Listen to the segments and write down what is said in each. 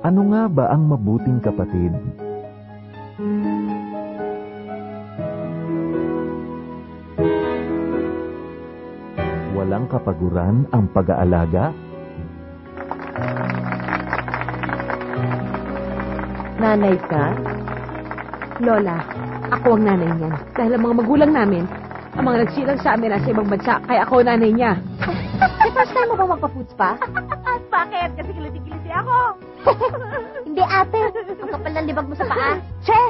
Ano nga ba ang mabuting kapatid? Walang kapaguran ang pag-aalaga? Nanay ka? Lola, ako ang nanay niyan. Dahil ang mga magulang namin, ang mga nagsilang sa amin nasa ibang bansa, kaya ako nanay niya. May first time mo ba magpa-foods pa? Bakit? Kasi kiliti-kiliti ako. Hindi ate. Ang kapal ng libag mo sa paa. Che!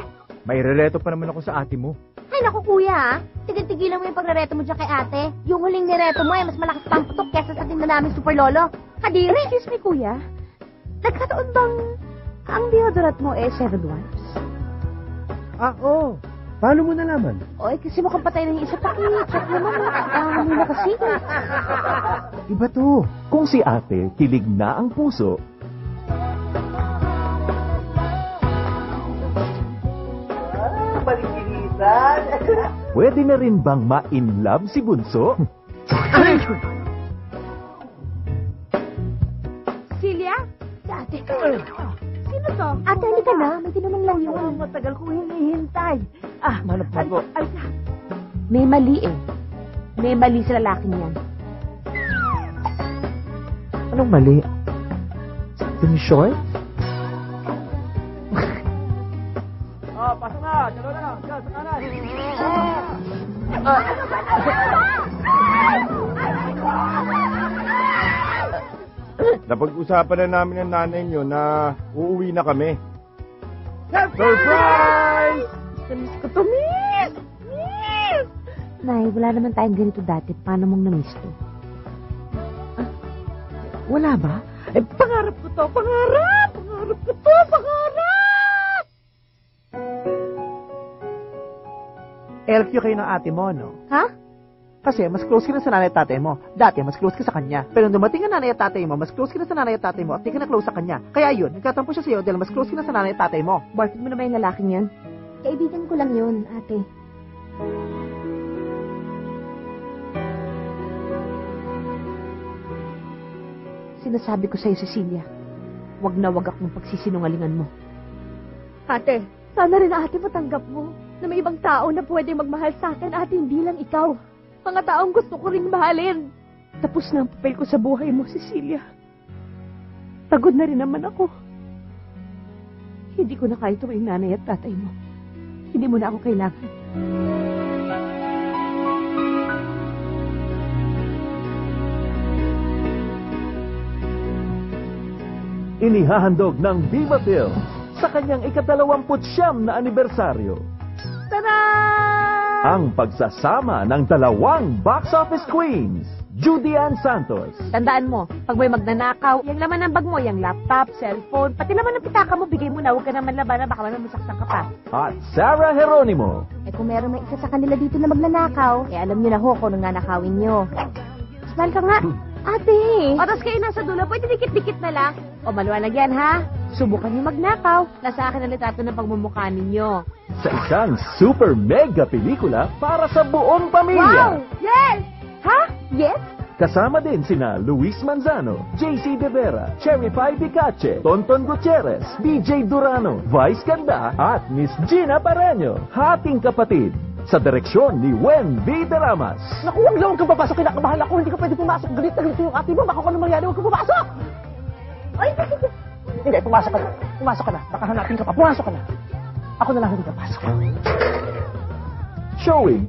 May rereto pa naman ako sa ate mo. Ay naku kuya ha. Tigil-tigilan mo yung pagrereto mo dyan kay ate. Yung huling nireto mo ay mas malakas pang putok kesa sa tinda namin super lolo. Kadiri! Excuse me, kuya. Nagkataon bang ang deodorant mo eh Seven Wives? Ah, oo. Paano mo nalaman? O eh, kasi mukhang patay na yung isa pa. Check naman. Ah, muna kasi. Iba to. Kung si ate, kilig na ang puso, pwede na rin bang ma-in love si Bunso? Celia? Si ate. Sino to? Ate, halika na. May tinanong lang yun. matagal kong hinihintay. Ah, na po. Ay, may mali eh. May mali sa lalaking yan. Anong mali? Yung short? oh, pasok na. Dalawa na. Diyan, sa kanan. Napag-usapan na namin ng nanay nyo na uuwi na kami. Surprise! Namiss ko to, miss! Miss! Nay, wala naman tayong ganito dati. Paano mong namiss to? Wala ba? Eh, pangarap ko to, pangarap! Pangarap ko to, pangarap! LQ kayo ng ate mo, no? Ha? Kasi mas close ka na sa nanay at tatay mo. Dati, mas close ka sa kanya. Pero nung dumating ang nanay at tatay mo, mas close ka na sa nanay at tatay mo at di ka na close sa kanya. Kaya yun, nagtatampo siya sa'yo dahil mas close ka na sa nanay at tatay mo. Boyfriend mo na ba yung lalaking yan? Kaibigan ko lang yun, ate. Sinasabi ko sa'yo, Cecilia, wag na wag akong pagsisinungalingan mo. Ate, sana rin ate matanggap mo na may ibang tao na pwede magmahal sa akin at hindi lang ikaw. Mga taong gusto ko ring mahalin. Tapos na ang papel ko sa buhay mo, Cecilia. Pagod na rin naman ako. Hindi ko na kaya tuwing nanay at tatay mo. Hindi mo na ako kailangan. Inihahandog ng Viva Film sa kanyang ikatalawamput siyam na anibersaryo. Tara! Ang pagsasama ng dalawang box office queens, Judy Ann Santos Tandaan mo, pag may magnanakaw, yung laman ng bag mo, yung laptop, cellphone, pati laman ng pitaka mo, bigay mo na, huwag ka naman labanan, baka naman masaktan ka pa. at Sarah Geronimo. Eh kung meron may isa sa kanila dito na magnanakaw, eh alam niyo na ho kung anong nanakawin niyo. Smile ka nga. Ate! O, tapos kayo nasa dulo, pwede dikit-dikit na lang. O, maliwanag yan, ha? Subukan niyo magnakaw. Nasa akin ang litrato ng pagmumukha ninyo. Sa isang super mega pelikula para sa buong pamilya. Yes! Ha? Yes? Kasama din sina Luis Manzano, JC De Vera, Cherry Pie Bicache, Tonton Gutierrez, BJ Durano, Vice Ganda at Miss Gina Pareño, hating kapatid. Sa direksyon ni Wen V. Deramas. Naku, huwag lang kang papasok. Kinakabahan ako. Hindi ka pwede pumasok. Galit na galit yung ate mo. Baka kung ano mangyari, huwag kang pumasok. Ay, hindi, pumasok ka na. Pumasok ka na. Baka hanapin ka pa. Pumasok ka na. Ako na lang hindi papasok. Showing